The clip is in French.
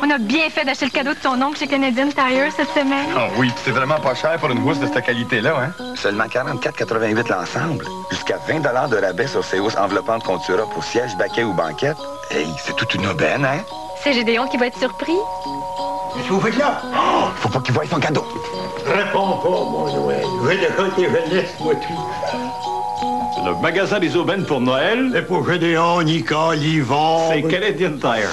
On a bien fait d'acheter le cadeau de ton oncle chez Canadian Tire cette semaine. Oh oui, c'est vraiment pas cher pour une housse de cette qualité-là, hein? Seulement 44,88 l'ensemble. Jusqu'à 20 de rabais sur ces housses enveloppantes Contura pour siège, baquet ou banquette. Hey, c'est toute une aubaine, hein? C'est Gédéon qui va être surpris. Qu'est-ce que vous faites là? Oh, faut pas qu'il voie son cadeau. Réponds pas, mon Noël. Je moi tout. Le magasin des aubaines pour Noël, Et pour Gédéon, Nicole, Yvon... c'est Canadian Tire.